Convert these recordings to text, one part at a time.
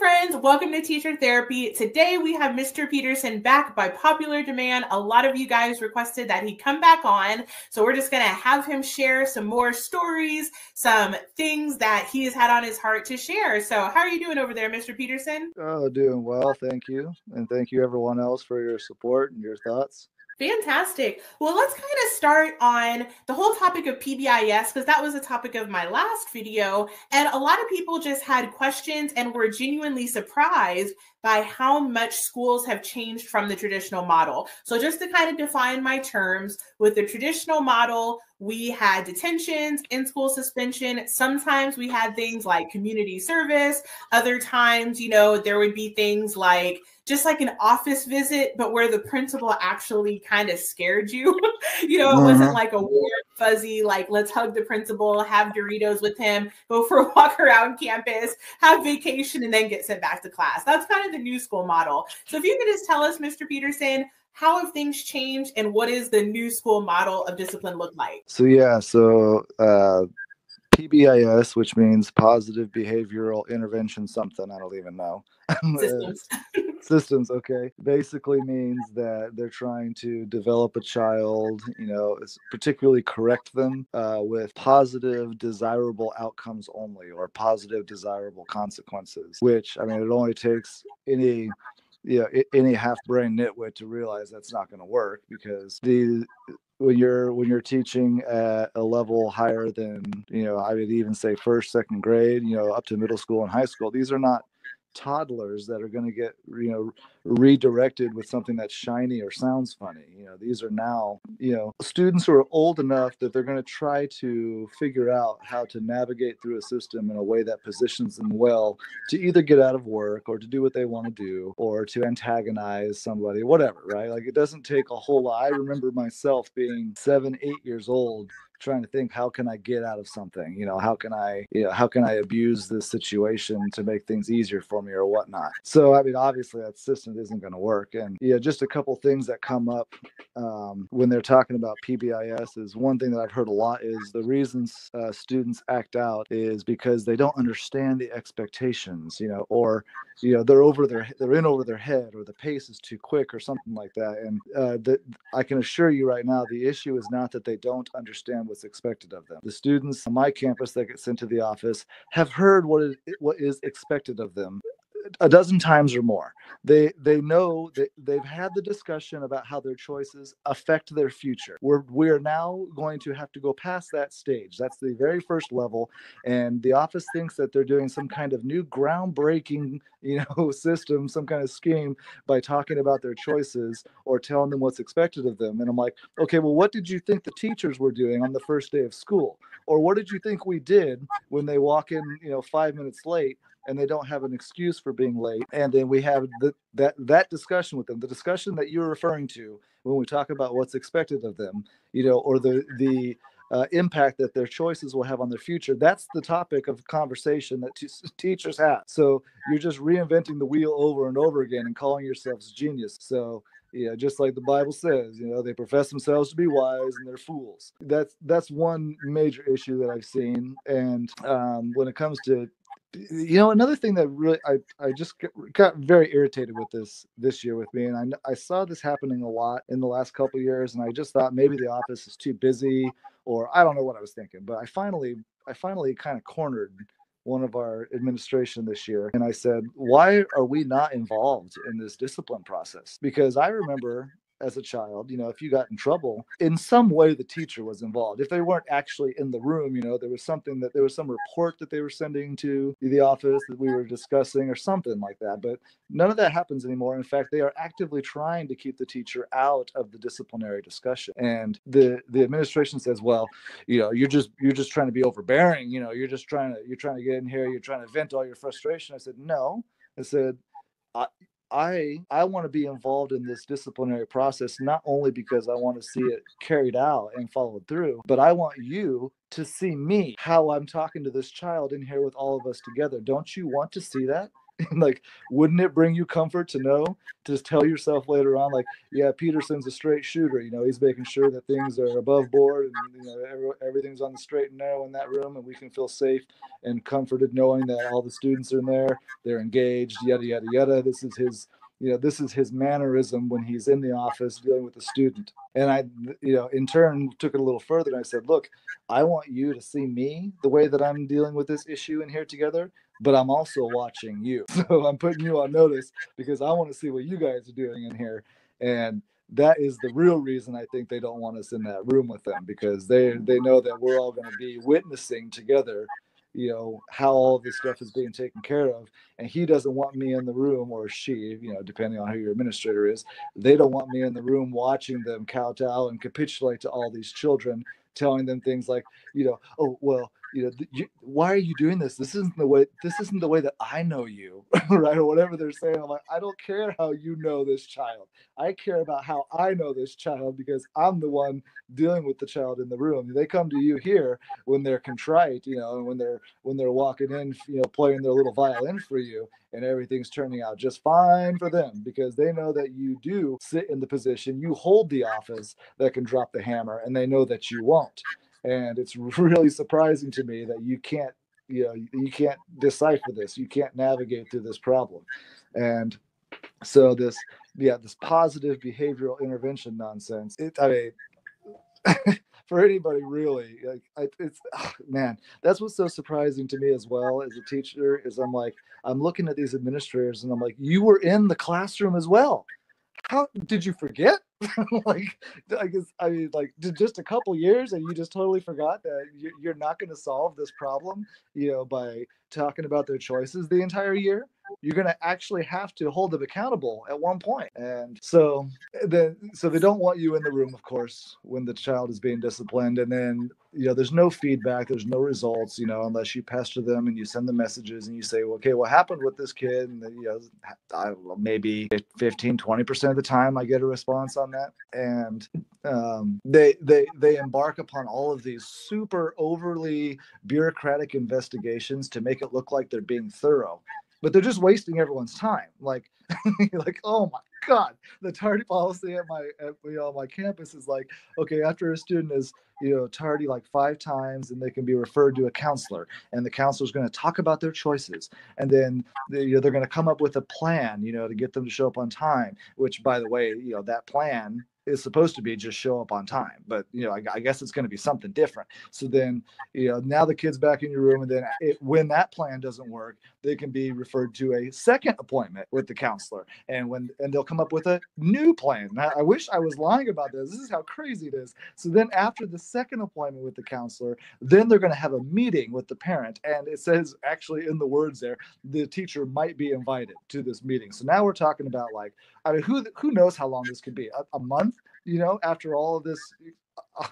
friends. Welcome to Teacher Therapy. Today we have Mr. Peterson back by popular demand. A lot of you guys requested that he come back on. So we're just going to have him share some more stories, some things that he has had on his heart to share. So, how are you doing over there, Mr. Peterson? Oh, doing well. Thank you. And thank you, everyone else, for your support and your thoughts. Fantastic. Well, let's kind of start on the whole topic of PBIS because that was a topic of my last video. And a lot of people just had questions and were genuinely surprised by how much schools have changed from the traditional model. So, just to kind of define my terms, with the traditional model, we had detentions, in school suspension. Sometimes we had things like community service. Other times, you know, there would be things like just like an office visit, but where the principal actually kind of scared you. you know, it mm-hmm. wasn't like a warm, fuzzy, like, let's hug the principal, have Doritos with him, go for a walk around campus, have vacation, and then get sent back to class. That's kind of the new school model. So if you could just tell us, Mr. Peterson, how have things changed and what is the new school model of discipline look like? So yeah, so uh, PBIS, which means positive behavioral intervention something, I don't even know. Systems. Systems, okay. Basically means that they're trying to develop a child, you know, particularly correct them uh, with positive, desirable outcomes only or positive, desirable consequences, which, I mean, it only takes any you know any half-brain nitwit to realize that's not going to work because the when you're when you're teaching at a level higher than you know i would even say first second grade you know up to middle school and high school these are not toddlers that are going to get you know redirected with something that's shiny or sounds funny you know these are now you know students who are old enough that they're going to try to figure out how to navigate through a system in a way that positions them well to either get out of work or to do what they want to do or to antagonize somebody whatever right? Like it doesn't take a whole lot. I remember myself being seven eight years old trying to think how can i get out of something? You know how can i you know how can i abuse this situation to make things easier for me or whatnot? So i mean obviously that system isn't going to work. And yeah just a couple things that come up um, when they're talking about pbis is one thing that i've heard a lot is the reasons uh, students act out is because they don't understand the expectations you know or you know they're over their they're in over their head or the pace is too quick or something like that. And uh, i can assure you right now the issue is not that they don't understand what's expected of them. The students on my campus that get sent to the office have heard what is, what is expected of them a dozen times or more. They they know that they've had the discussion about how their choices affect their future. We're we're now going to have to go past that stage. That's the very first level, and the office thinks that they're doing some kind of new groundbreaking, you know, system, some kind of scheme by talking about their choices or telling them what's expected of them. And I'm like, okay, well, what did you think the teachers were doing on the first day of school, or what did you think we did when they walk in, you know, five minutes late? And they don't have an excuse for being late. And then we have the, that that discussion with them, the discussion that you're referring to when we talk about what's expected of them, you know, or the the uh, impact that their choices will have on their future. That's the topic of conversation that t- teachers have. So you're just reinventing the wheel over and over again and calling yourselves genius. So yeah, just like the Bible says, you know, they profess themselves to be wise and they're fools. That's that's one major issue that I've seen. And um, when it comes to you know another thing that really i i just got very irritated with this this year with me and i i saw this happening a lot in the last couple years and i just thought maybe the office is too busy or i don't know what i was thinking but i finally i finally kind of cornered one of our administration this year and i said why are we not involved in this discipline process? Because i remember as a child, you know, if you got in trouble, in some way the teacher was involved. If they weren't actually in the room, you know, there was something that there was some report that they were sending to the office that we were discussing or something like that. But none of that happens anymore. In fact, they are actively trying to keep the teacher out of the disciplinary discussion. And the the administration says, well, you know, you're just you're just trying to be overbearing, you know, you're just trying to you're trying to get in here, you're trying to vent all your frustration. I said, no. I said, I I I want to be involved in this disciplinary process not only because I want to see it carried out and followed through, but I want you to see me how I'm talking to this child in here with all of us together. Don't you want to see that? like, wouldn't it bring you comfort to know to just tell yourself later on, like, yeah, Peterson's a straight shooter. You know, he's making sure that things are above board and you know every, everything's on the straight and narrow in that room, and we can feel safe and comforted knowing that all the students are in there, they're engaged, yada yada yada. This is his you know this is his mannerism when he's in the office dealing with the student and i you know in turn took it a little further and i said look i want you to see me the way that i'm dealing with this issue in here together but i'm also watching you. So i'm putting you on notice because i want to see what you guys are doing in here. And that is the real reason I think they don't want us in that room with them because they they know that we're all going to be witnessing together you know how all this stuff is being taken care of. And he doesn't want me in the room or she you know depending on who your administrator is they don't want me in the room watching them kowtow and capitulate to all these children telling them things like you know oh well you know, you, why are you doing this? This isn't the way. This isn't the way that I know you, right? Or whatever they're saying. I'm like, I don't care how you know this child. I care about how I know this child because I'm the one dealing with the child in the room. They come to you here when they're contrite, you know, and when they're when they're walking in, you know, playing their little violin for you, and everything's turning out just fine for them because they know that you do sit in the position, you hold the office that can drop the hammer, and they know that you won't and it's really surprising to me that you can't you know you can't decipher this. You can't navigate through this problem. And so this yeah this positive behavioral intervention nonsense it i mean for anybody really like it's oh, man that's what's so surprising to me as well as a teacher is i'm like i'm looking at these administrators and i'm like you were in the classroom as well how did you forget? Like i guess i mean like just a couple years and you just totally forgot that you're not going to solve this problem you know by talking about their choices the entire year you're going to actually have to hold them accountable at one point. And so then so they don't want you in the room of course when the child is being disciplined. And then you know there's no feedback there's no results you know unless you pester them and you send them messages and you say well, okay what happened with this kid? And you know I, maybe 15 20% of the time i get a response on that. And um, they they they embark upon all of these super overly bureaucratic investigations to make it look like they're being thorough but they're just wasting everyone's time. Like, like oh my god, the tardy policy at my at, you know my campus is like, okay, after a student is you know tardy like five times, and they can be referred to a counselor, and the counselor is going to talk about their choices, and then they, you know they're going to come up with a plan, you know, to get them to show up on time. Which, by the way, you know that plan is supposed to be just show up on time but you know i, I guess it's going to be something different. So then you know now the kid's back in your room and then it, when that plan doesn't work they can be referred to a second appointment with the counselor and when and they'll come up with a new plan. I, I wish i was lying about this. This is how crazy it is. So then after the second appointment with the counselor then they're going to have a meeting with the parent and it says actually in the words there the teacher might be invited to this meeting. So now we're talking about like i mean who who knows how long this could be? A, a month you know, after all of this,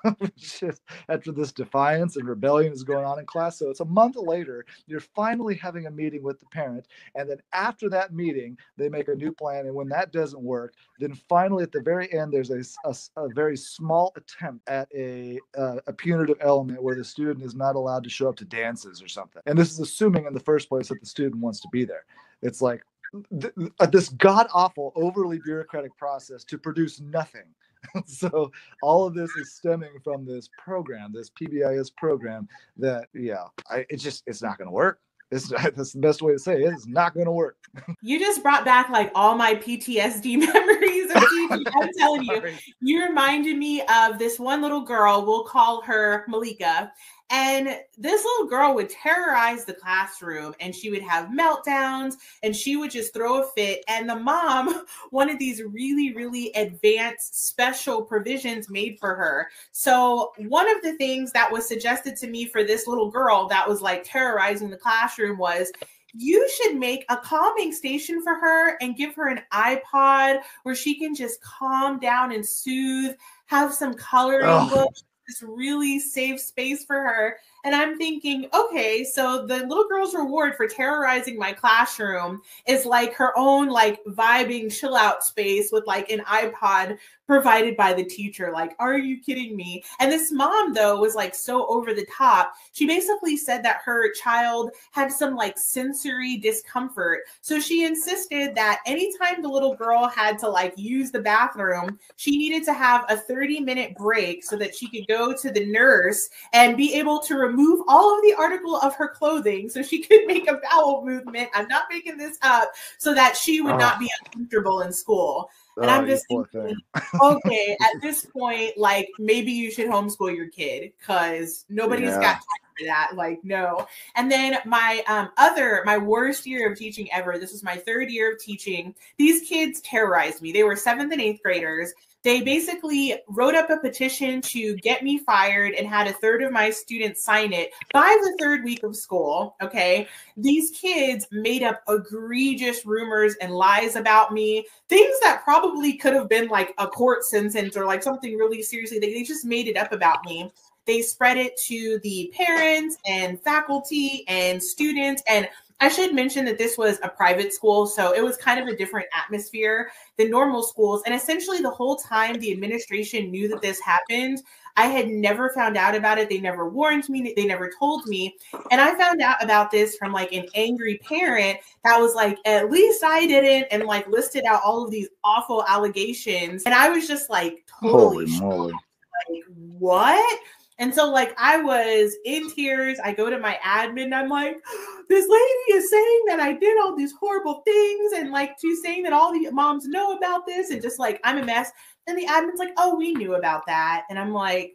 just after this defiance and rebellion is going on in class. So it's a month later, you're finally having a meeting with the parent. And then after that meeting, they make a new plan. And when that doesn't work, then finally at the very end, there's a, a, a very small attempt at a, uh, a punitive element where the student is not allowed to show up to dances or something. And this is assuming in the first place that the student wants to be there. It's like, th- this god awful, overly bureaucratic process to produce nothing so all of this is stemming from this program, this PBIS program that, yeah, I, it's just, it's not going to work. It's, that's the best way to say it. It's not going to work. you just brought back like all my PTSD memories of TV. I'm telling you, you reminded me of this one little girl. We'll call her Malika. And this little girl would terrorize the classroom and she would have meltdowns and she would just throw a fit. And the mom wanted these really, really advanced special provisions made for her. So, one of the things that was suggested to me for this little girl that was like terrorizing the classroom was you should make a calming station for her and give her an iPod where she can just calm down and soothe, have some coloring books this really safe space for her. And I'm thinking, okay, so the little girl's reward for terrorizing my classroom is like her own like vibing chill out space with like an iPod provided by the teacher. Like, are you kidding me? And this mom, though, was like so over the top. She basically said that her child had some like sensory discomfort. So she insisted that anytime the little girl had to like use the bathroom, she needed to have a 30 minute break so that she could go to the nurse and be able to remove all of the article of her clothing so she could make a bowel movement. I'm not making this up so that she would not be uncomfortable in school. And oh, I'm just thinking, okay, at this point, like maybe you should homeschool your kid because nobody's yeah. got time for that. Like, no. And then my um, other, my worst year of teaching ever, this was my third year of teaching. These kids terrorized me. They were seventh and eighth graders they basically wrote up a petition to get me fired and had a third of my students sign it by the third week of school. Okay. These kids made up egregious rumors and lies about me, things that probably could have been like a court sentence or like something really seriously. They, they just made it up about me. They spread it to the parents and faculty and students and I should mention that this was a private school, so it was kind of a different atmosphere than normal schools. And essentially, the whole time the administration knew that this happened, I had never found out about it. They never warned me, they never told me. And I found out about this from like an angry parent that was like, at least I didn't, and like listed out all of these awful allegations. And I was just like, totally Holy moly. Like, what? And so, like, I was in tears. I go to my admin. I'm like, this lady is saying that I did all these horrible things. And like, she's saying that all the moms know about this. And just like, I'm a mess. And the admin's like, oh, we knew about that. And I'm like,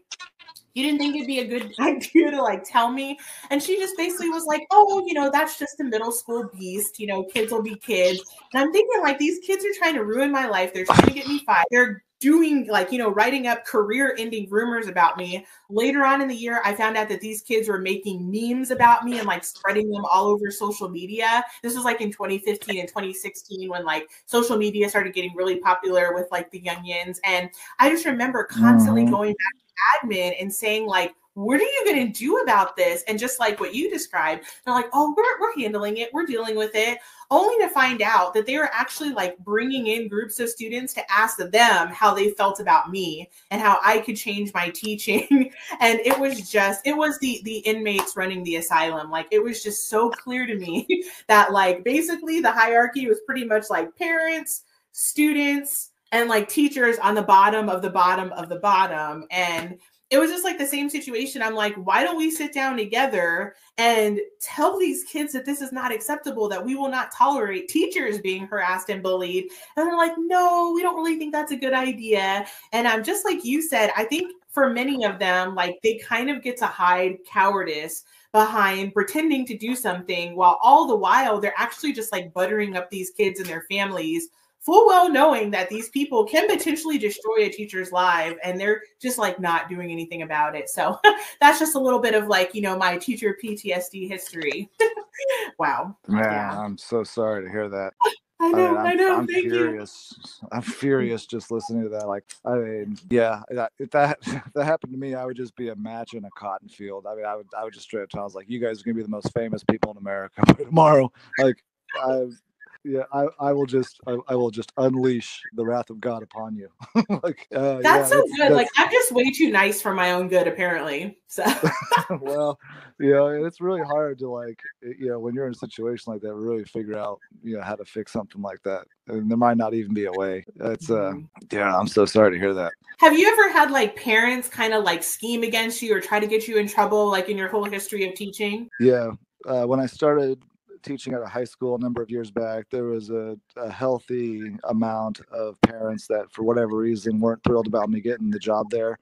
you didn't think it'd be a good idea to like tell me and she just basically was like oh you know that's just a middle school beast you know kids will be kids and i'm thinking like these kids are trying to ruin my life they're trying to get me fired they're doing like you know writing up career ending rumors about me. Later on in the year i found out that these kids were making memes about me and like spreading them all over social media. This was like in 2015 and 2016 when like social media started getting really popular with like the youngins. And i just remember constantly mm-hmm. going back to admin and saying like what are you going to do about this? And just like what you described, they're like, oh, we're, we're handling it, we're dealing with it, only to find out that they were actually like bringing in groups of students to ask them how they felt about me and how I could change my teaching. and it was just, it was the the inmates running the asylum. Like it was just so clear to me that like basically the hierarchy was pretty much like parents, students, and like teachers on the bottom of the bottom of the bottom. And it was just like the same situation. I'm like, why don't we sit down together and tell these kids that this is not acceptable, that we will not tolerate teachers being harassed and bullied? And they're like, no, we don't really think that's a good idea. And I'm just like you said, I think for many of them, like they kind of get to hide cowardice behind pretending to do something while all the while they're actually just like buttering up these kids and their families full well knowing that these people can potentially destroy a teacher's life and they're just like not doing anything about it. So that's just a little bit of like, you know, my teacher PTSD history. wow. Man, yeah. I'm so sorry to hear that. I know, I, mean, I'm, I know. I'm Thank furious. You. I'm furious just listening to that. Like, I mean, yeah, if that if that happened to me, I would just be a match in a cotton field. I mean, I would I would just straight up tell I was like, you guys are gonna be the most famous people in America tomorrow. Like, I've yeah, I, I will just I, I, will just unleash the wrath of God upon you. like uh, that's yeah, so good. That's, like I'm just way too nice for my own good, apparently. So well, you know, it's really hard to like you know when you're in a situation like that, really figure out you know how to fix something like that. And there might not even be a way. It's uh mm-hmm. yeah, I'm so sorry to hear that. Have you ever had like parents kind of like scheme against you or try to get you in trouble, like in your whole history of teaching? Yeah, uh, when I started teaching at a high school a number of years back, there was a, a, healthy amount of parents that, for whatever reason, weren't thrilled about me getting the job there.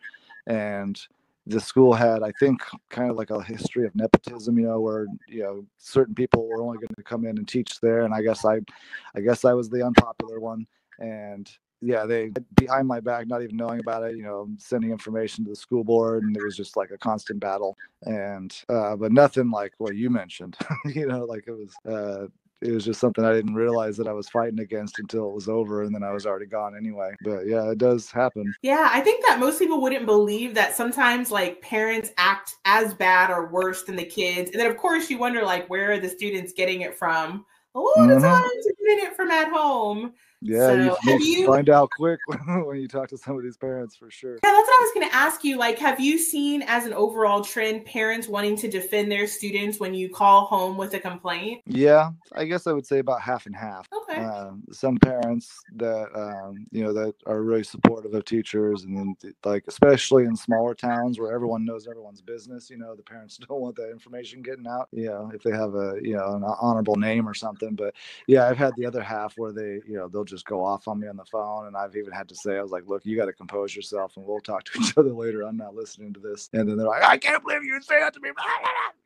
And the school had, I think, kind of like a history of nepotism, you know, where you know certain people were only going to come in and teach there, and I guess I, I guess I was the unpopular one, and yeah, they behind my back, not even knowing about it, you know, sending information to the school board, and it was just like a constant battle. And uh, but nothing like what you mentioned, you know, like it was, uh, it was just something I didn't realize that I was fighting against until it was over, and then I was already gone anyway. But yeah, it does happen. Yeah, I think that most people wouldn't believe that sometimes like parents act as bad or worse than the kids, and then of course you wonder like where are the students getting it from? A lot of times getting it from at home. Yeah, so you, you, find out quick when you talk to some of these parents for sure. Yeah, that's what I was going to ask you. Like, have you seen as an overall trend parents wanting to defend their students when you call home with a complaint? Yeah, I guess I would say about half and half. Okay. Um, some parents that um, you know that are really supportive of teachers, and then like especially in smaller towns where everyone knows everyone's business. You know, the parents don't want that information getting out. You know, if they have a you know an honorable name or something. But yeah, I've had the other half where they you know they'll just go off on me on the phone. And I've even had to say, I was like, look, you got to compose yourself and we'll talk to each other later. I'm not listening to this. And then they're like, I can't believe you say that to me.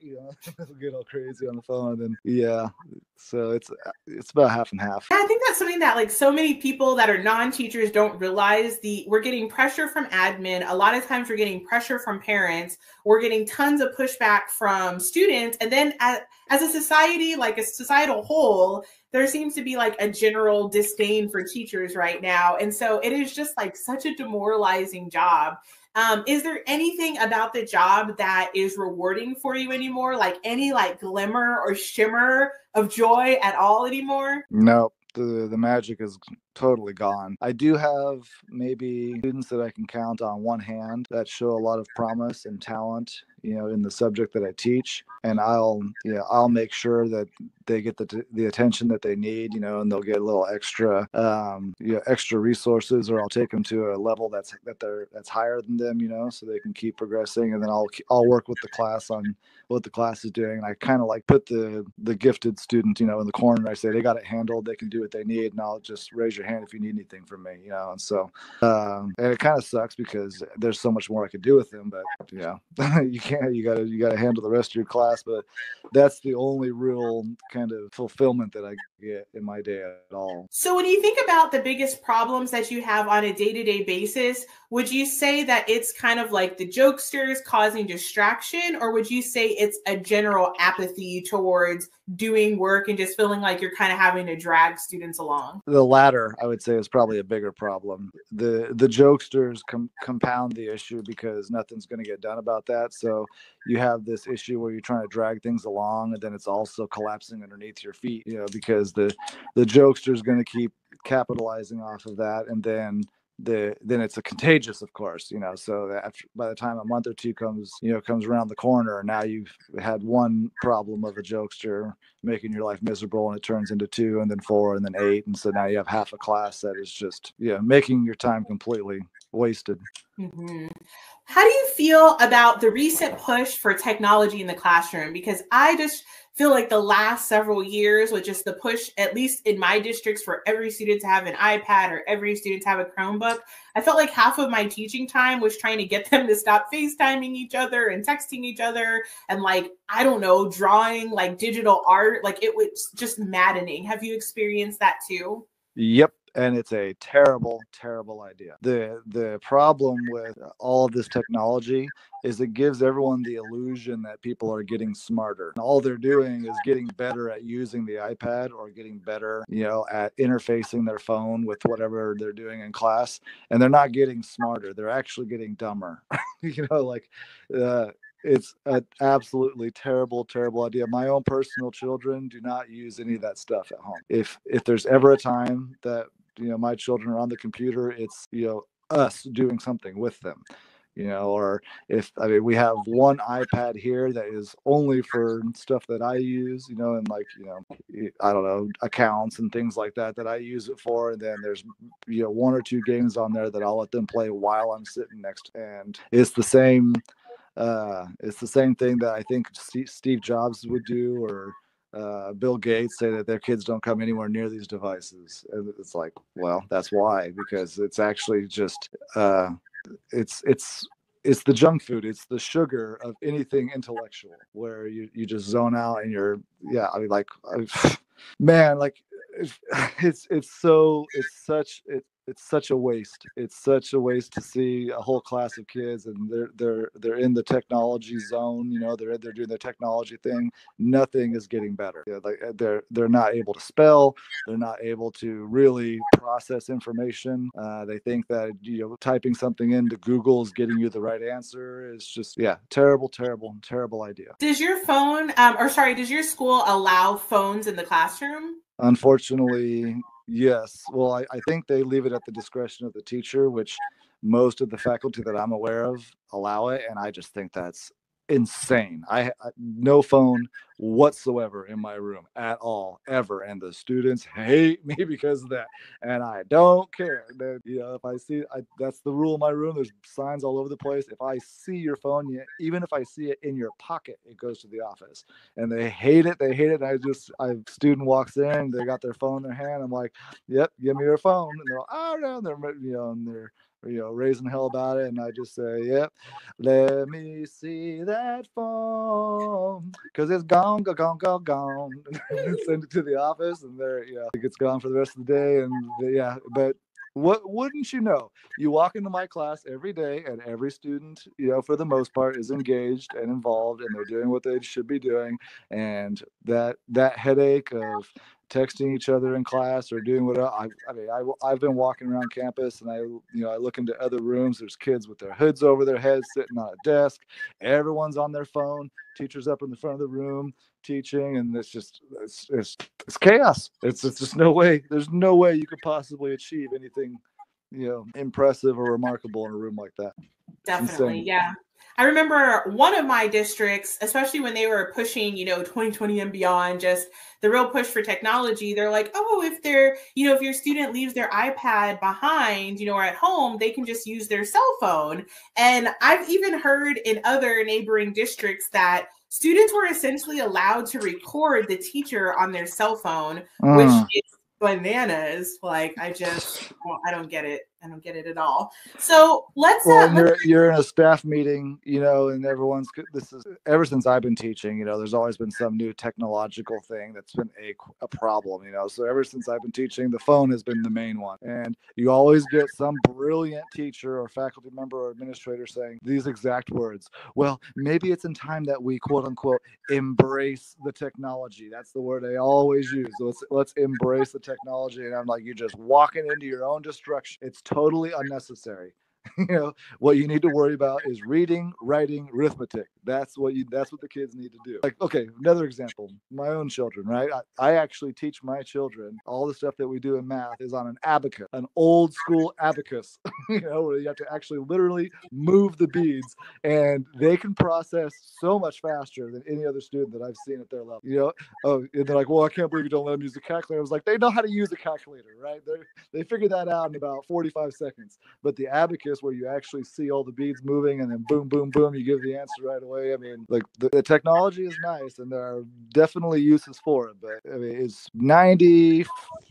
You know, get all crazy on the phone. And then, yeah. So it's, it's about half and half. Yeah, I think that's something that like so many people that are non-teachers don't realize the, we're getting pressure from admin. A lot of times we're getting pressure from parents. We're getting tons of pushback from students. And then as, as a society, like a societal whole, there seems to be like a general disdain for teachers right now. And so it is just like such a demoralizing job. Um, is there anything about the job that is rewarding for you anymore? Like any like glimmer or shimmer of joy at all anymore? No, the the magic is totally gone. I do have maybe students that I can count on one hand that show a lot of promise and talent, you know, in the subject that I teach, and I'll yeah, you know, I'll make sure that they get the the attention that they need, you know, and they'll get a little extra um, you know, extra resources or I'll take them to a level that's that they're that's higher than them, you know, so they can keep progressing and then I'll I'll work with the class on what the class is doing. And I kind of like put the the gifted student, you know, in the corner. I say they got it handled, they can do what they need, and I'll just raise your hand if you need anything from me, you know. And so, um, and it kind of sucks because there's so much more I could do with them, but yeah, you can't. You gotta you gotta handle the rest of your class. But that's the only real kind of fulfillment that I get in my day at all. So when you think about the biggest problems that you have on a day to day basis, would you say that it's kind of like the jokesters causing distraction, or would you say it's a general apathy towards doing work and just feeling like you're kind of having to drag students along? The latter, I would say, is probably a bigger problem. The the jokesters com- compound the issue because nothing's going to get done about that. So you have this issue where you're trying to drag things along, and then it's also collapsing underneath your feet. You know, because the the jokester is going to keep capitalizing off of that, and then the then it's a contagious of course you know so after by the time a month or two comes you know comes around the corner now you've had one problem of a jokester making your life miserable and it turns into two and then four and then eight and so now you have half a class that is just yeah making your time completely wasted mm-hmm. how do you feel about the recent push for technology in the classroom because i just feel like the last several years with just the push, at least in my districts, for every student to have an iPad or every student to have a Chromebook, I felt like half of my teaching time was trying to get them to stop FaceTiming each other and texting each other and like, I don't know, drawing like digital art. Like it was just maddening. Have you experienced that too? Yep and it's a terrible terrible idea. The the problem with all of this technology is it gives everyone the illusion that people are getting smarter. And all they're doing is getting better at using the ipad or getting better you know at interfacing their phone with whatever they're doing in class and they're not getting smarter they're actually getting dumber. You know like uh, it's an absolutely terrible terrible idea. My own personal children do not use any of that stuff at home. If if there's ever a time that you know my children are on the computer it's you know us doing something with them you know or if i mean we have one ipad here that is only for stuff that i use you know and like you know i don't know accounts and things like that that i use it for and then there's you know one or two games on there that i'll let them play while i'm sitting next and it's the same uh it's the same thing that i think steve jobs would do or uh, Bill Gates say that their kids don't come anywhere near these devices. And it's like, well, that's why because it's actually just uh, it's it's it's the junk food. It's the sugar of anything intellectual where you you just zone out and you're yeah. I mean, like man, like it's it's so it's such it it's such a waste. It's such a waste to see a whole class of kids and they're they're they're in the technology zone. You know, they're they're doing their technology thing. Nothing is getting better. Yeah, like uh, they're they're not able to spell. They're not able to really process information. Uh, they think that you know typing something into Google is getting you the right answer. It's just yeah, terrible, terrible, terrible idea. Does your phone, um, or sorry, does your school allow phones in the classroom? Unfortunately, Yes. Well, I, I think they leave it at the discretion of the teacher, which most of the faculty that I'm aware of allow it. And I just think that's insane. I, I, uh, no phone whatsoever in my room at all ever, and the students hate me because of that, and I don't care. You know, if I see, I, that's the rule in my room. There's signs all over the place. If I see your phone, even if I see it in your pocket, it goes to the office, and they hate it. They hate it. And I just, a student walks in, they got their phone in their hand. I'm like, "Yep, give me your phone," and they're, "Oh no," they're you know, and they're you know, raising hell about it. And I just say, yep, let me see that phone because it's gone, go, gone, go, gone. Send it to the office and there, yeah, it gets gone for the rest of the day. And yeah, but what wouldn't you know? You walk into my class every day, and every student, you know, for the most part, is engaged and involved, and they're doing what they should be doing. And that that headache of texting each other in class or doing whatever. I, I mean, I, I've been walking around campus and I, you know, I look into other rooms. There's kids with their hoods over their heads sitting on a desk. Everyone's on their phone. Teachers up in the front of the room teaching, and it's just it's it's, it's chaos. It's it's just no way. There's no way you could possibly achieve anything, you know, impressive or remarkable in a room like that. Definitely, yeah. I remember one of my districts, especially when they were pushing, you know, 2020 and beyond, just the real push for technology. They're like, oh, if they're, you know, if your student leaves their iPad behind, you know, or at home, they can just use their cell phone. And I've even heard in other neighboring districts that students were essentially allowed to record the teacher on their cell phone, mm. which is bananas. Like, I just, well, I don't get it. I don't get it at all. So let's. Well, uh, you're you're in a staff meeting, you know, and everyone's this is ever since I've been teaching. You know, there's always been some new technological thing that's been a a problem. You know, so ever since I've been teaching, the phone has been the main one, and you always get some brilliant teacher or faculty member or administrator saying these exact words. Well, maybe it's in time that we quote unquote embrace the technology. That's the word they always use. Let's let's embrace the technology, and I'm like, you're just walking into your own destruction. It's totally unnecessary. you know what you need to worry about is reading writing arithmetic that's what you that's what the kids need to do. Like okay another example my own children right? I, I, actually teach my children all the stuff that we do in math is on an abacus an old school abacus you know where you have to actually literally move the beads and they can process so much faster than any other student that i've seen at their level you know? Oh and they're like well i can't believe you don't let them use a calculator. I was like they know how to use a calculator right? They they figured that out in about 45 seconds. But the abacus where you actually see all the beads moving and then boom, boom, boom, you give the answer right away. I mean, like the, the technology is nice and there are definitely uses for it, but I mean, it's 90,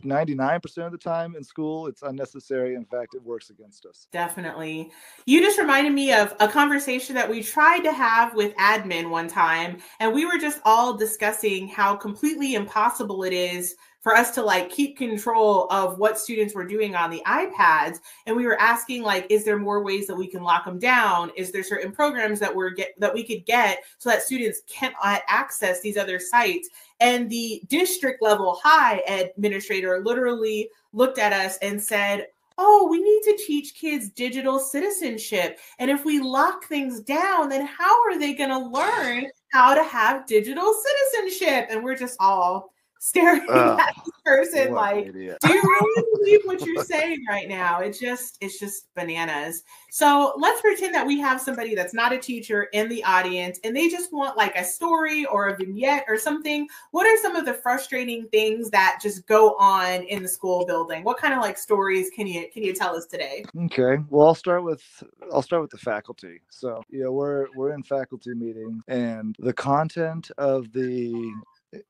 99% of the time in school, it's unnecessary. In fact, it works against us. Definitely. You just reminded me of a conversation that we tried to have with admin one time, and we were just all discussing how completely impossible it is for us to like keep control of what students were doing on the iPads. And we were asking like, is there more ways that we can lock them down? Is there certain programs that we're get that we could get so that students can't access these other sites? And the district level high administrator literally looked at us and said, oh, we need to teach kids digital citizenship. And if we lock things down, then how are they going to learn how to have digital citizenship? And we're just all staring uh, at this person like do you really believe what you're saying right now? It's just it's just bananas. So let's pretend that we have somebody that's not a teacher in the audience and they just want like a story or a vignette or something. What are some of the frustrating things that just go on in the school building? What kind of like stories can you can you tell us today? Okay well i'll start with i'll start with the faculty. So you know we're we're in faculty meeting and the content of the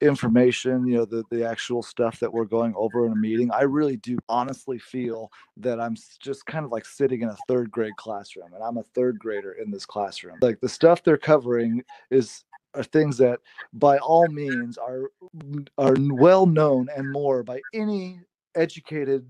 information, you know, the, the actual stuff that we're going over in a meeting, I really do honestly feel that I'm just kind of like sitting in a third grade classroom and I'm a third grader in this classroom. Like the stuff they're covering is are things that by all means are are well known and more by any educated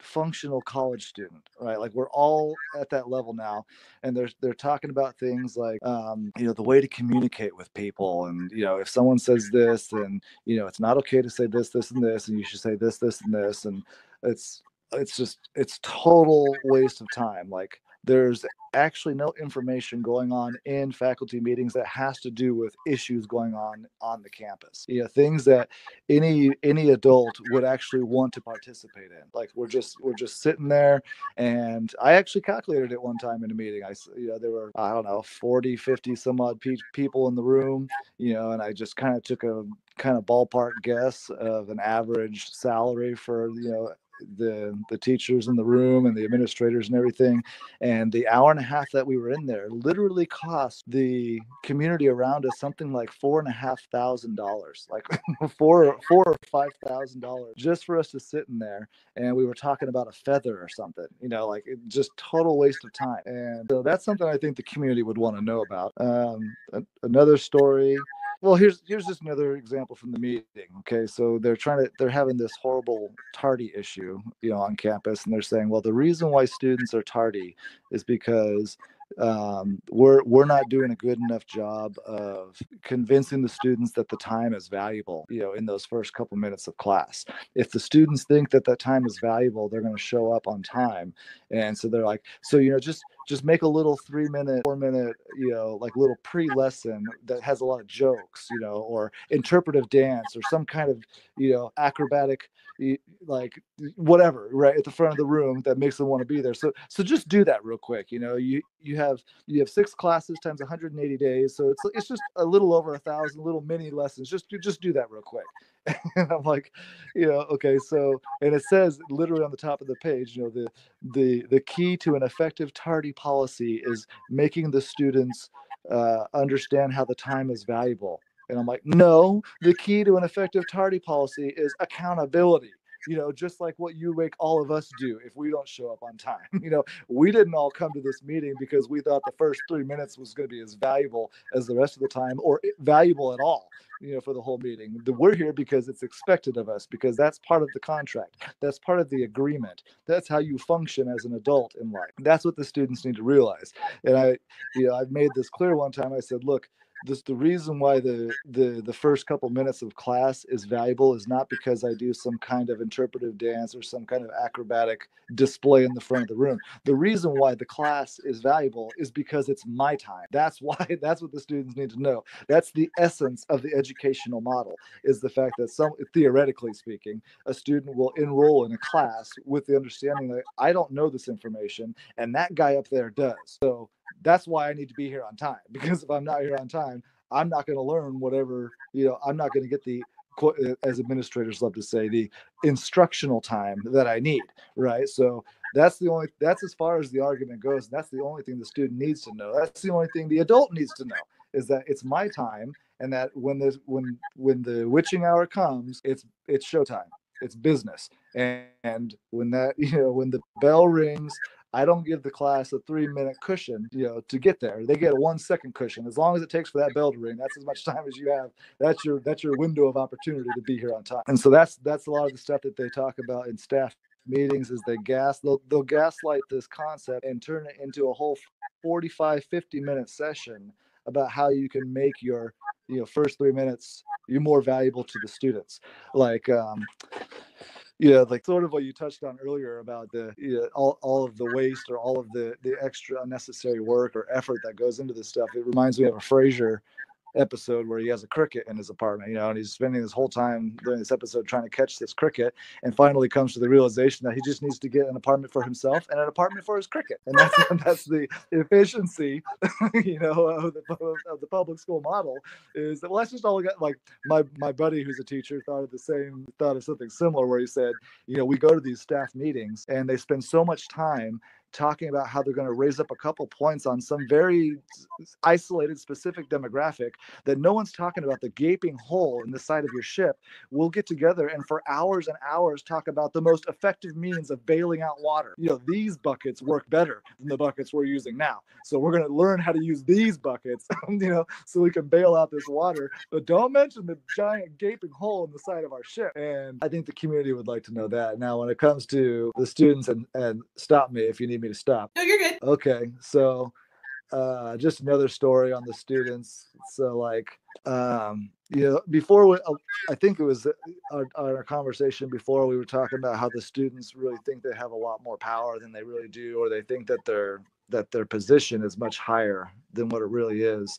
functional college student right? Like we're all at that level now and they're they're talking about things like um, you know the way to communicate with people and you know if someone says this and you know it's not okay to say this this and this and you should say this this and this and it's it's just it's total waste of time. Like there's actually no information going on in faculty meetings that has to do with issues going on on the campus. You know things that any any adult would actually want to participate in. Like we're just we're just sitting there and i actually calculated it one time in a meeting. I you know there were i don't know 40 50 some odd pe- people in the room you know and i just kind of took a kind of ballpark guess of an average salary for you know the the teachers in the room and the administrators and everything. And the hour and a half that we were in there literally cost the community around us something like four and a half thousand dollars like four four or five thousand dollars just for us to sit in there. And we were talking about a feather or something you know like just total waste of time. And so that's something i think the community would want to know about. Um, another story well here's here's just another example from the meeting okay? So they're trying to they're having this horrible tardy issue you know on campus and they're saying well the reason why students are tardy is because um, we're we're not doing a good enough job of convincing the students that the time is valuable you know in those first couple minutes of class. If the students think that that time is valuable they're going to show up on time. And so they're like so you know just just make a little three minute four minute you know like little pre-lesson that has a lot of jokes you know or interpretive dance or some kind of you know acrobatic like whatever right at the front of the room that makes them want to be there. So so just do that real quick you know you you have you have six classes times 180 days so it's it's just a little over a thousand little mini lessons just just do that real quick. And i'm like you know okay so and it says literally on the top of the page you know the the the key to an effective tardy policy is making the students uh, understand how the time is valuable and I'm like, no, the key to an effective tardy policy is accountability. You know, just like what you make all of us do if we don't show up on time. You know, we didn't all come to this meeting because we thought the first three minutes was going to be as valuable as the rest of the time or valuable at all you know for the whole meeting we're here because it's expected of us because that's part of the contract that's part of the agreement that's how you function as an adult in life that's what the students need to realize and i you know i've made this clear one time i said look this the reason why the the the first couple minutes of class is valuable is not because I do some kind of interpretive dance or some kind of acrobatic display in the front of the room. The reason why the class is valuable is because it's my time. That's why that's what the students need to know. That's the essence of the educational model is the fact that some theoretically speaking, a student will enroll in a class with the understanding that I don't know this information and that guy up there does. So that's why I need to be here on time because if I'm not here on time, I'm not going to learn whatever, you know, I'm not going to get the, uh, as administrators love to say, the instructional time that I need. Right. So that's the only, that's as far as the argument goes. That's the only thing the student needs to know. That's the only thing the adult needs to know is that it's my time and that when there's when when the witching hour comes it's it's showtime it's business and, and when that you know when the bell rings I don't give the class a three minute cushion, you know, to get there. They get a one second cushion. As long as it takes for that bell to ring, that's as much time as you have. That's your that's your window of opportunity to be here on time. And so that's that's a lot of the stuff that they talk about in staff meetings is they gas they'll, they'll gaslight this concept and turn it into a whole 45 50 minute session about how you can make your you know first three minutes you're more valuable to the students like um yeah like sort of what you touched on earlier about the you know, all, all of the waste or all of the the extra unnecessary work or effort that goes into this stuff it reminds me of a frasier episode where he has a cricket in his apartment, you know, and he's spending his whole time during this episode trying to catch this cricket, and finally comes to the realization that he just needs to get an apartment for himself and an apartment for his cricket, and that's that's the efficiency, you know, of the, of the public school model. Is that, well, that's just all we got. Like my my buddy who's a teacher thought of the same, thought of something similar, where he said, you know, we go to these staff meetings and they spend so much time talking about how they're going to raise up a couple points on some very isolated specific demographic that no one's talking about. The gaping hole in the side of your ship we'll get together and for hours and hours talk about the most effective means of bailing out water. You know these buckets work better than the buckets we're using now. So we're going to learn how to use these buckets um, you know so we can bail out this water. But don't mention the giant gaping hole in the side of our ship. And i think the community would like to know that. Now when it comes to the students and and stop me if you need me to stop. No you're good. Okay so uh, just another story on the students. So like, um, you know, before we, uh, I think it was uh, our, our, conversation before we were talking about how the students really think they have a lot more power than they really do, or they think that their that their position is much higher than what it really is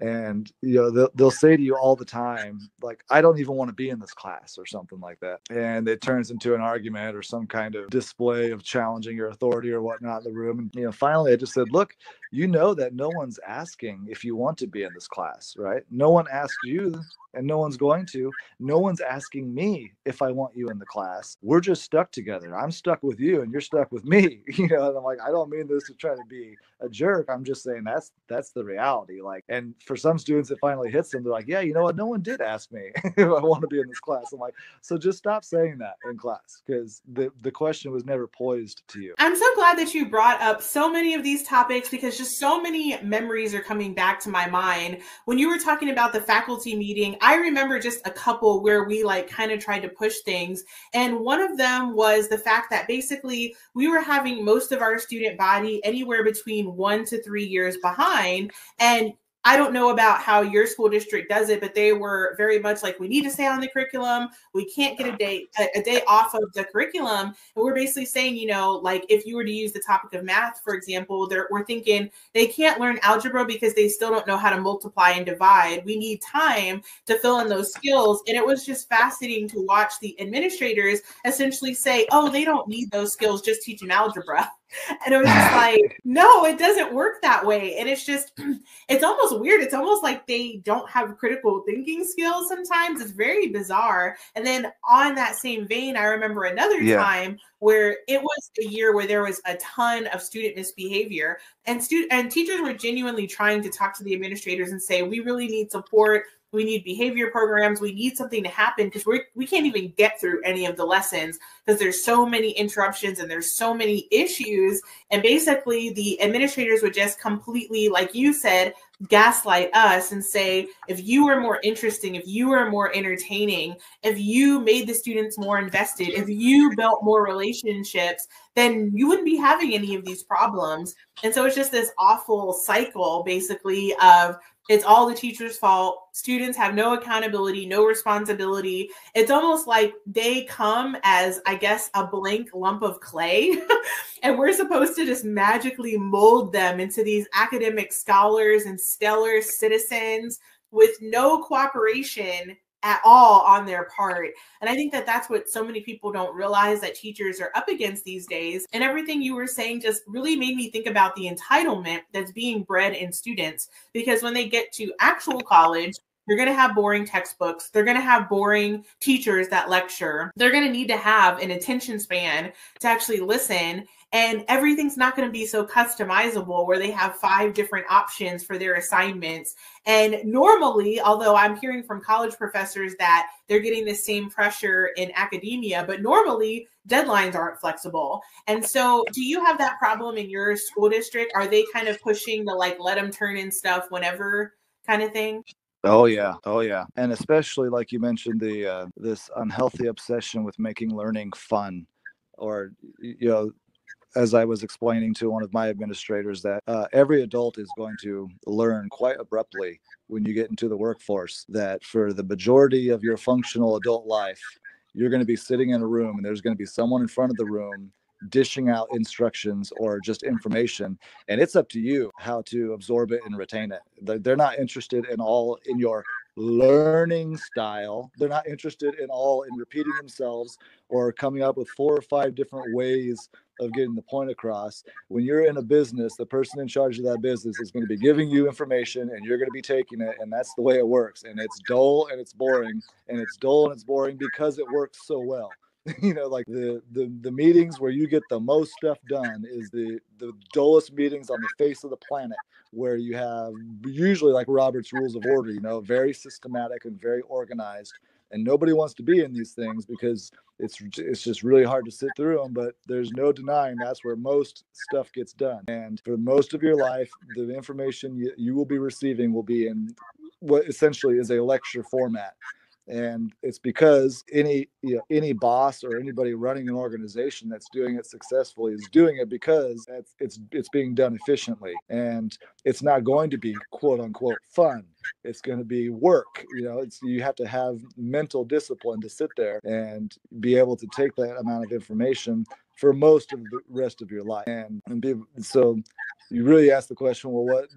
and you know they'll, they'll say to you all the time like i don't even want to be in this class or something like that and it turns into an argument or some kind of display of challenging your authority or whatnot in the room and you know finally i just said look you know that no one's asking if you want to be in this class right no one asked you and no one's going to. No one's asking me if I want you in the class. We're just stuck together. I'm stuck with you and you're stuck with me. You know, and I'm like, I don't mean this to try to be a jerk. I'm just saying that's that's the reality. Like, and for some students, it finally hits them. They're like, yeah, you know what? No one did ask me if I want to be in this class. I'm like, so just stop saying that in class because the the question was never poised to you. I'm so glad that you brought up so many of these topics because just so many memories are coming back to my mind when you were talking about the faculty meeting. I remember just a couple where we like kind of tried to push things. And one of them was the fact that basically we were having most of our student body anywhere between one to three years behind. And I don't know about how your school district does it, but they were very much like, we need to stay on the curriculum. We can't get a day a, day off of the curriculum. And we're basically saying, you know, like if you were to use the topic of math, for example, we're thinking they can't learn algebra because they still don't know how to multiply and divide. We need time to fill in those skills. And it was just fascinating to watch the administrators essentially say, oh, they don't need those skills, just teach them algebra. And it was just like, no, it doesn't work that way. And it's just, it's almost weird. It's almost like they don't have critical thinking skills sometimes. It's very bizarre. And then on that same vein, I remember another yeah. time where it was a year where there was a ton of student misbehavior and student and teachers were genuinely trying to talk to the administrators and say, we really need support we need behavior programs. We need something to happen because we we can't even get through any of the lessons because there's so many interruptions and there's so many issues. And basically the administrators would just completely like you said gaslight us and say if you were more interesting if you were more entertaining if you made the students more invested if you built more relationships then you wouldn't be having any of these problems and so it's just this awful cycle basically of it's all the teacher's fault. Students have no accountability, no responsibility. It's almost like they come as, I guess, a blank lump of clay. and we're supposed to just magically mold them into these academic scholars and stellar citizens with no cooperation at all on their part. And I think that that's what so many people don't realize that teachers are up against these days. And everything you were saying just really made me think about the entitlement that's being bred in students because when they get to actual college, they're going to have boring textbooks. They're going to have boring teachers that lecture. They're going to need to have an attention span to actually listen and everything's not going to be so customizable where they have five different options for their assignments and normally although i'm hearing from college professors that they're getting the same pressure in academia but normally deadlines aren't flexible and so do you have that problem in your school district are they kind of pushing the like let them turn in stuff whenever kind of thing Oh yeah, oh yeah, and especially like you mentioned the uh, this unhealthy obsession with making learning fun, or you know as I was explaining to one of my administrators, that uh, every adult is going to learn quite abruptly when you get into the workforce that for the majority of your functional adult life, you're going to be sitting in a room and there's going to be someone in front of the room dishing out instructions or just information and it's up to you how to absorb it and retain it they're not interested in all in your learning style they're not interested in all in repeating themselves or coming up with four or five different ways of getting the point across. When you're in a business, the person in charge of that business is going to be giving you information and you're going to be taking it. And that's the way it works. And it's dull and it's boring. And it's dull and it's boring because it works so well. you know like the, the the meetings where you get the most stuff done is the the dullest meetings on the face of the planet where you have usually like robert's rules of order you know very systematic and very organized and nobody wants to be in these things because it's it's just really hard to sit through them but there's no denying that's where most stuff gets done. And for most of your life the information you, you will be receiving will be in what essentially is a lecture format and it's because any you know, any boss or anybody running an organization that's doing it successfully is doing it because it's it's it's being done efficiently and it's not going to be quote unquote fun. It's going to be work you know it's you have to have mental discipline to sit there and be able to take that amount of information for most of the rest of your life. And, and be, so you really ask the question well what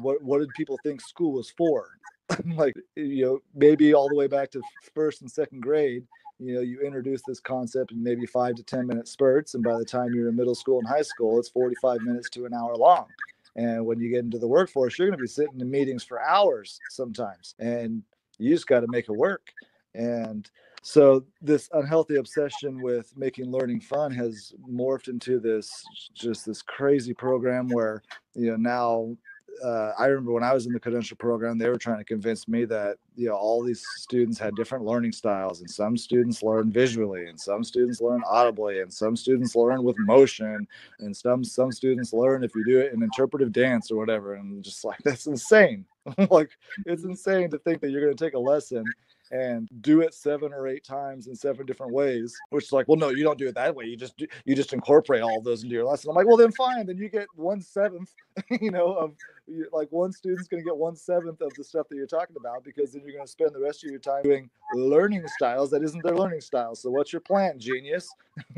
what what did people think school was for like you know maybe all the way back to first and second grade you know you introduce this concept in maybe five to ten minute spurts and by the time you're in middle school and high school it's 45 minutes to an hour long. And when you get into the workforce you're going to be sitting in meetings for hours sometimes and you just got to make it work. And so this unhealthy obsession with making learning fun has morphed into this just this crazy program where you know now uh, I remember when I was in the credential program, they were trying to convince me that you know all these students had different learning styles, and some students learn visually, and some students learn audibly, and some students learn with motion, and some some students learn if you do it in interpretive dance or whatever. And just like that's insane. like it's insane to think that you're going to take a lesson and do it seven or eight times in seven different ways which is like well no you don't do it that way you just you just incorporate all those into your lesson i'm like well then fine then you get one seventh you know of like one student's going to get one seventh of the stuff that you're talking about because then you're going to spend the rest of your time doing learning styles that isn't their learning style. So what's your plan genius?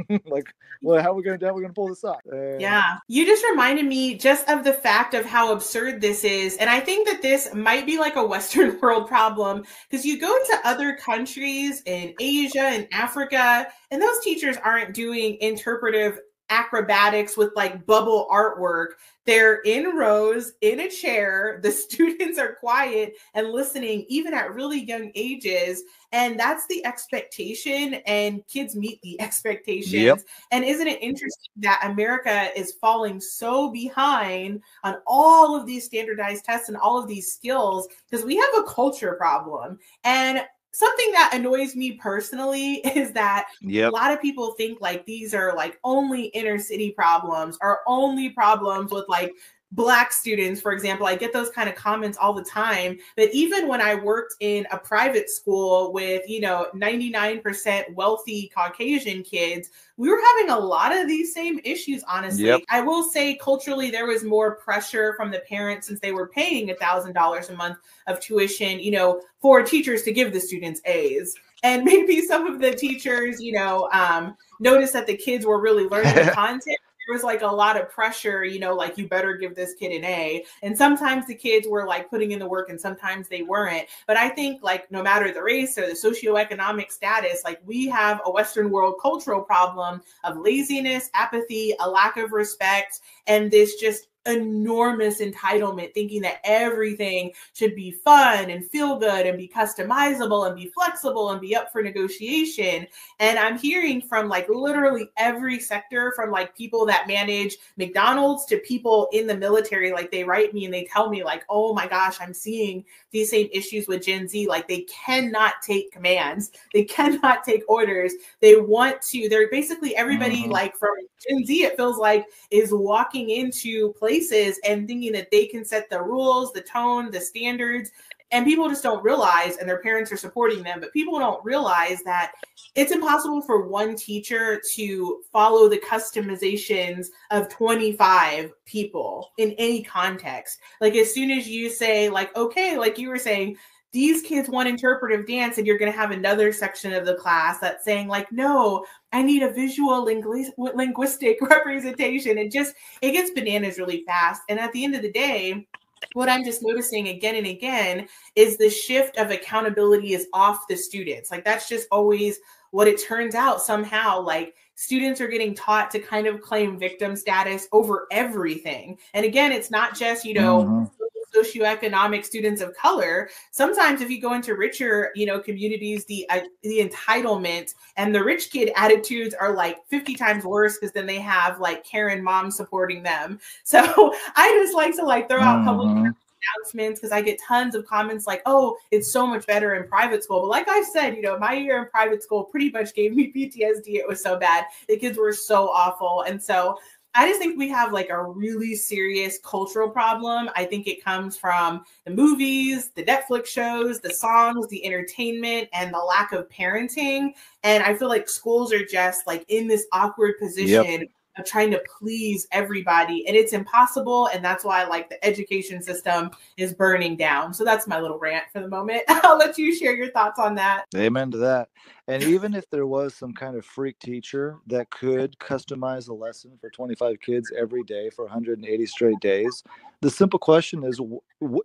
Like well how are we going to how are we going to pull this off? And... yeah you just reminded me just of the fact of how absurd this is and i think that this might be like a western world problem because you go to other countries in Asia and Africa, and those teachers aren't doing interpretive acrobatics with like bubble artwork. They're in rows in a chair. The students are quiet and listening, even at really young ages. And that's the expectation, and kids meet the expectations. Yep. And isn't it interesting that America is falling so behind on all of these standardized tests and all of these skills because we have a culture problem. And something that annoys me personally is that yep. a lot of people think like these are like only inner city problems or only problems with like black students for example i get those kind of comments all the time but even when i worked in a private school with you know 99% wealthy caucasian kids we were having a lot of these same issues honestly yep. i will say culturally there was more pressure from the parents since they were paying a thousand dollars a month of tuition you know for teachers to give the students a's and maybe some of the teachers you know um, noticed that the kids were really learning the content there was like a lot of pressure, you know, like you better give this kid an A. And sometimes the kids were like putting in the work and sometimes they weren't. But I think like no matter the race or the socioeconomic status, like we have a Western world cultural problem of laziness, apathy, a lack of respect, and this just enormous entitlement, thinking that everything should be fun and feel good and be customizable and be flexible and be up for negotiation. And I'm hearing from like literally every sector, from like people that manage McDonald's to people in the military. Like they write me and they tell me, like, oh my gosh, I'm seeing these same issues with Gen Z. Like they cannot take commands, they cannot take orders. They want to, they're basically everybody, mm-hmm. like from Gen Z, it feels like, is walking into places places and thinking that they can set the rules, the tone, the standards. And people just don't realize, and their parents are supporting them, but people don't realize that it's impossible for one teacher to follow the customizations of 25 people in any context. Like, as soon as you say, like, okay, like you were saying, these kids want interpretive dance and you're going to have another section of the class that's saying like no i need a visual lingu- linguistic representation And just it gets bananas really fast. And at the end of the day what i'm just noticing again and again is the shift of accountability is off the students. Like that's just always what it turns out somehow. Like students are getting taught to kind of claim victim status over everything. And again it's not just you know mm-hmm socioeconomic students of color, sometimes if you go into richer, you know, communities, the uh, the entitlement and the rich kid attitudes are like 50 times worse because then they have like Karen mom supporting them. So I just like to like throw out public mm-hmm. announcements because I get tons of comments like, oh, it's so much better in private school. But like I said, you know, my year in private school pretty much gave me PTSD. It was so bad. The kids were so awful. And so I just think we have like a really serious cultural problem. I think it comes from the movies, the Netflix shows, the songs, the entertainment, and the lack of parenting. And I feel like schools are just like in this awkward position yep of trying to please everybody and it's impossible and that's why like the education system is burning down. So that's my little rant for the moment. I'll let you share your thoughts on that. Amen to that. And even if there was some kind of freak teacher that could customize a lesson for 25 kids every day for 180 straight days the simple question is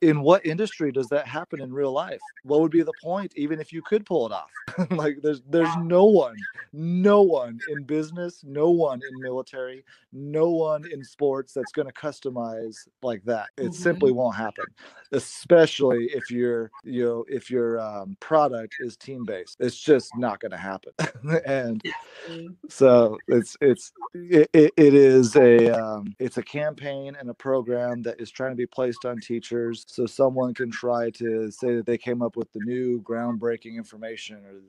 in what industry does that happen in real life? What would be the point even if you could pull it off? Like there's there's no one no one in business no one in military no one in sports that's going to customize like that. It mm-hmm. simply won't happen especially if your you know if your um, product is team based it's just not going to happen. And so it's it's it, it is a um, it's a campaign and a program that is trying to be placed on teachers so someone can try to say that they came up with the new groundbreaking information or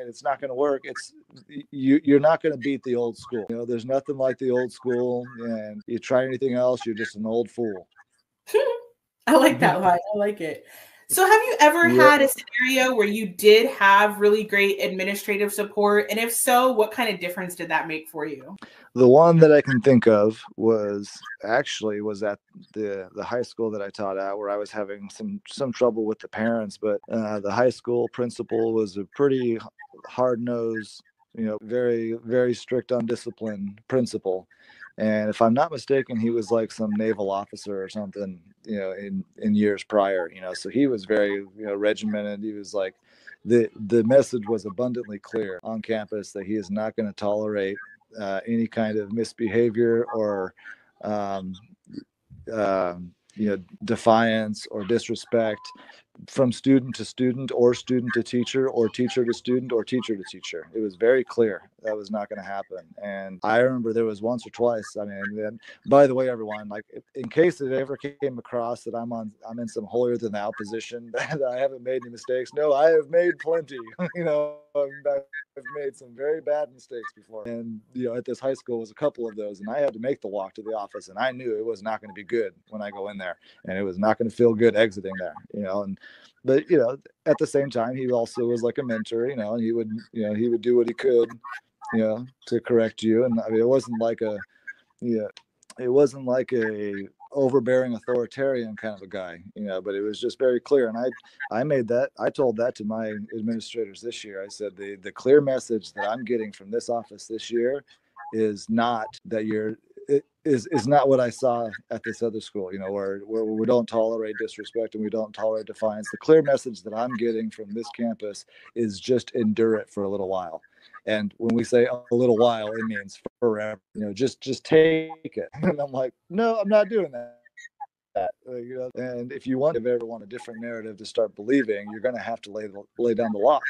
and it's not going to work. It's you you're not going to beat the old school. You know there's nothing like the old school and you try anything else you're just an old fool i like that line i like it so, have you ever yeah. had a scenario where you did have really great administrative support? And if so, what kind of difference did that make for you? The one that I can think of was actually was at the the high school that I taught at, where I was having some some trouble with the parents. But uh, the high school principal was a pretty hard nosed, you know, very very strict on discipline principal. and if i'm not mistaken he was like some naval officer or something you know in in years prior you know so he was very you know regimented he was like the the message was abundantly clear on campus that he is not going to tolerate uh, any kind of misbehavior or um, uh, you know defiance or disrespect from student to student or student to teacher or teacher to student or teacher to teacher. It was very clear that was not going to happen. And I remember there was once or twice. I mean, by the way, everyone, like in case it ever came across that I'm on, I'm in some holier than thou position that I haven't made any mistakes. No, I have made plenty. you know, I've made some very bad mistakes before. And you know, at this high school was a couple of those, and I had to make the walk to the office, and I knew it was not going to be good when I go in there, and it was not going to feel good exiting there. You know, and but you know, at the same time, he also was like a mentor. You know, and he would you know he would do what he could, you know, to correct you. And I mean, it wasn't like a yeah, it wasn't like a overbearing authoritarian kind of a guy, you know, but it was just very clear. And I, I made that, I told that to my administrators this year. I said, the, the clear message that I'm getting from this office this year is not that you're, it is, is not what I saw at this other school, you know, where, where we don't tolerate disrespect and we don't tolerate defiance. The clear message that I'm getting from this campus is just endure it for a little while. And when we say a little while, it means forever. You know, just just take it. And I'm like, no, I'm not doing that. That, uh, you know, and if you want, if ever want a different narrative to start believing, you're going to have to lay lay down the law.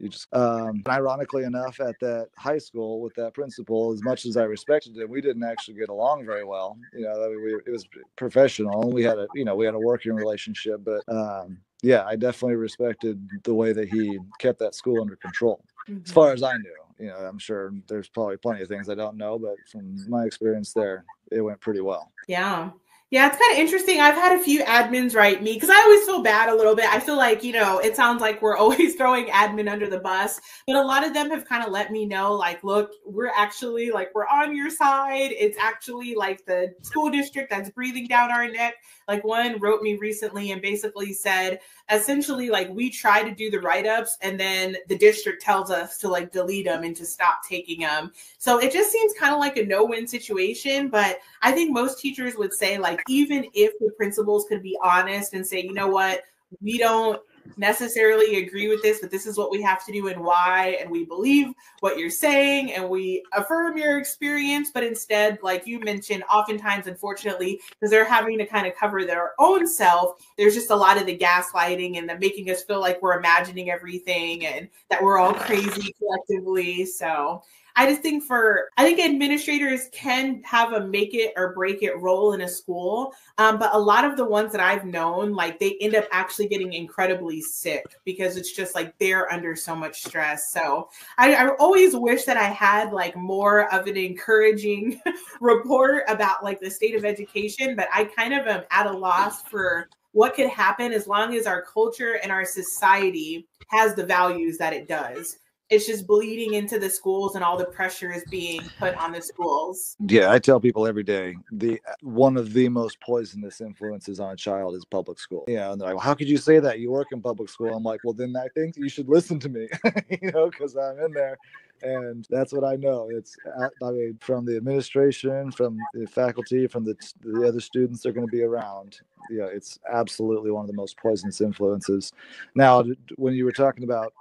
You just, um, ironically enough, at that high school with that principal, as much as I respected him, we didn't actually get along very well. You know, we, it was professional, and we had a, you know, we had a working relationship. But um, yeah, I definitely respected the way that he kept that school under control, mm-hmm. as far as I knew. You know, I'm sure there's probably plenty of things I don't know, but from my experience there, it went pretty well. Yeah. Yeah, it's kind of interesting. I've had a few admins write me because I always feel bad a little bit. I feel like, you know, it sounds like we're always throwing admin under the bus, but a lot of them have kind of let me know, like, look, we're actually like, we're on your side. It's actually like the school district that's breathing down our neck. Like, one wrote me recently and basically said, essentially, like, we try to do the write ups and then the district tells us to like delete them and to stop taking them. So it just seems kind of like a no win situation. But I think most teachers would say, like, even if the principals could be honest and say, you know what, we don't necessarily agree with this, but this is what we have to do and why. And we believe what you're saying and we affirm your experience. But instead, like you mentioned, oftentimes, unfortunately, because they're having to kind of cover their own self, there's just a lot of the gaslighting and the making us feel like we're imagining everything and that we're all crazy collectively. So I just think for I think administrators can have a make it or break it role in a school, um, but a lot of the ones that I've known, like they end up actually getting incredibly sick because it's just like they're under so much stress. So I, I always wish that I had like more of an encouraging report about like the state of education, but I kind of am at a loss for what could happen as long as our culture and our society has the values that it does it's just bleeding into the schools and all the pressure is being put on the schools yeah i tell people every day the one of the most poisonous influences on a child is public school yeah and they're like well, how could you say that you work in public school i'm like well then i think you should listen to me you know because i'm in there and that's what I know. It's uh, I mean from the administration, from the faculty, from the the other students they're going to be around. Yeah, it's absolutely one of the most poisonous influences. Now, when you were talking about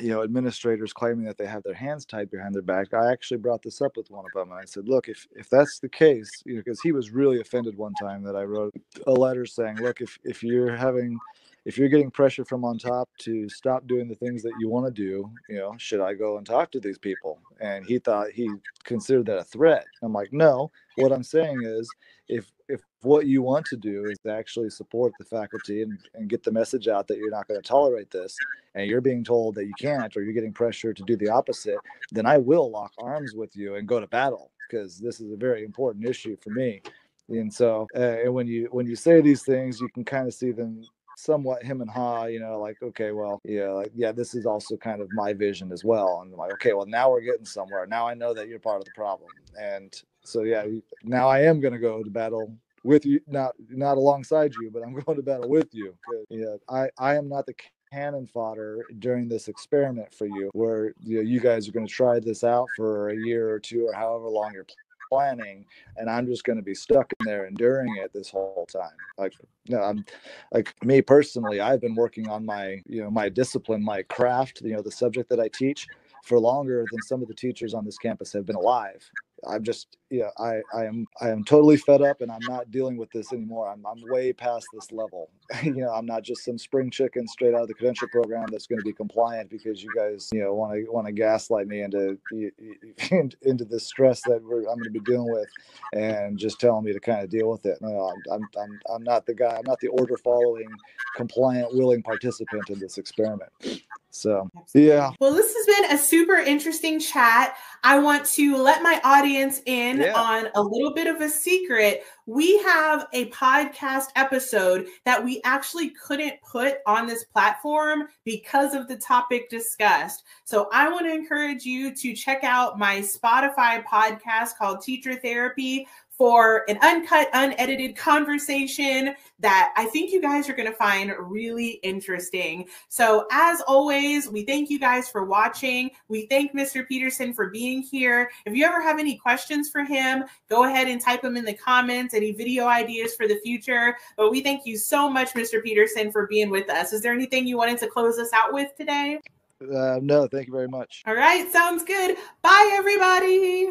you know administrators claiming that they have their hands tied behind their back i actually brought this up with one of them and i said look if if that's the case you know because he was really offended one time that i wrote a letter saying look if if you're having if you're getting pressure from on top to stop doing the things that you want to do, you know, should I go and talk to these people? And he thought he considered that a threat. I'm like, no. What I'm saying is, if if what you want to do is actually support the faculty and, and get the message out that you're not going to tolerate this, and you're being told that you can't, or you're getting pressure to do the opposite, then I will lock arms with you and go to battle because this is a very important issue for me and so uh, and when you when you say these things you can kind of see them somewhat him and ha, you know, like, okay, well, yeah, like, yeah, this is also kind of my vision as well. And I'm like, okay, well, now we're getting somewhere. Now I know that you're part of the problem. And so, yeah, now I am going to go to battle with you, not, not alongside you, but I'm going to battle with you. Yeah, I, I am not the cannon fodder during this experiment for you where you know you guys are going to try this out for a year or two or however long you're planning and i'm just going to be stuck in there enduring it this whole time like you know, i'm like me personally i've been working on my you know my discipline my craft you know the subject that i teach for longer than some of the teachers on this campus have been alive I'm just yeah, I, I am I am totally fed up and I'm not dealing with this anymore. I'm I'm way past this level. you know, I'm not just some spring chicken straight out of the credential program that's going to be compliant because you guys, you know, want to want to gaslight me into into the stress that we're, I'm going to be dealing with and just telling me to kind of deal with it. No, I'm I'm I'm, I'm not the guy. I'm not the order following, compliant, willing participant in this experiment. So, yeah. Well, this has been a super interesting chat. I want to let my audience in yeah. on a little bit of a secret. We have a podcast episode that we actually couldn't put on this platform because of the topic discussed. So, I want to encourage you to check out my Spotify podcast called Teacher Therapy for an uncut, unedited conversation that I think you guys are going to find really interesting. So, as always, we thank you guys for watching. We thank Mr. Peterson for being here. If you ever have any questions for him, go ahead and type them in the comments, any video ideas for the future. But we thank you so much, Mr. Peterson, for being with us. Is there anything you wanted to close us out with today? Uh, no, thank you very much. All right, sounds good. Bye, everybody.